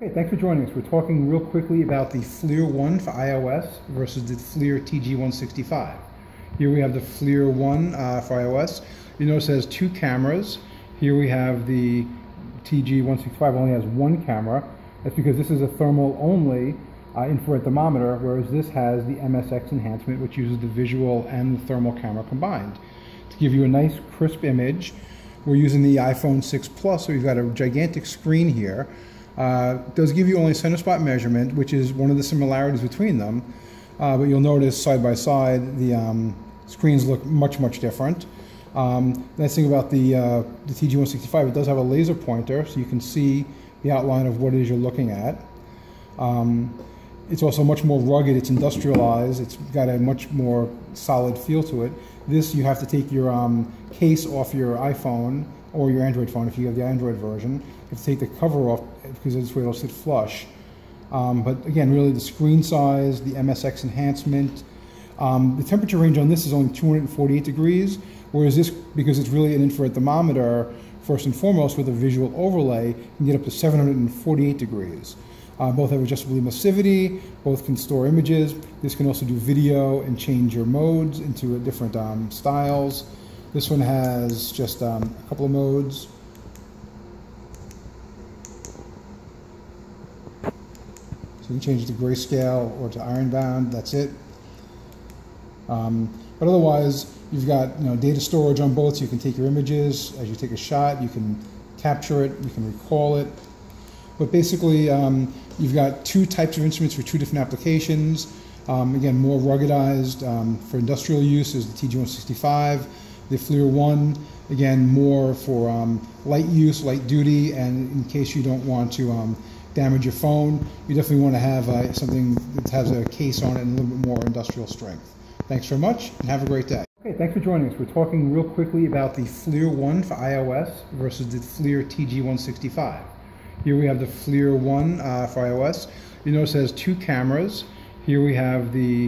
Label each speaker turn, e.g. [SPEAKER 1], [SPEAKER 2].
[SPEAKER 1] Okay, thanks for joining us. We're talking real quickly about the FLIR 1 for iOS versus the FLIR TG165. Here we have the FLIR 1 uh, for iOS. You notice it has two cameras. Here we have the TG165 only has one camera. That's because this is a thermal only uh, infrared thermometer, whereas this has the MSX enhancement, which uses the visual and the thermal camera combined. To give you a nice crisp image, we're using the iPhone 6 Plus, so we've got a gigantic screen here. Uh, does give you only center spot measurement, which is one of the similarities between them. Uh, but you'll notice side by side, the um, screens look much, much different. Um, nice thing about the, uh, the TG165, it does have a laser pointer, so you can see the outline of what it is you're looking at. Um, it's also much more rugged, it's industrialized, it's got a much more solid feel to it. This, you have to take your um, case off your iPhone or your Android phone if you have the Android version. You have to take the cover off because this way it'll sit flush. Um, but again, really the screen size, the MSX enhancement, um, the temperature range on this is only 248 degrees, whereas this, because it's really an infrared thermometer, first and foremost with a visual overlay, can get up to 748 degrees. Uh, both have adjustable emissivity, both can store images. This can also do video and change your modes into different um, styles. This one has just um, a couple of modes. So you can change it to grayscale or to ironbow, that's it. Um, but otherwise, you've got you know, data storage on both, so you can take your images. As you take a shot, you can capture it, you can recall it. But basically, um, you've got two types of instruments for two different applications. Um, again, more ruggedized um, for industrial use is the TG165. The FLIR 1, again, more for um, light use, light duty, and in case you don't want to um, damage your phone, you definitely want to have uh, something that has a case on it and a little bit more industrial strength. Thanks very much, and have a great day. Okay, thanks for joining us. We're talking real quickly about the FLIR 1 for iOS versus the FLIR TG165. Here we have the FLIR 1 uh, for iOS. You notice it has two cameras. Here we have the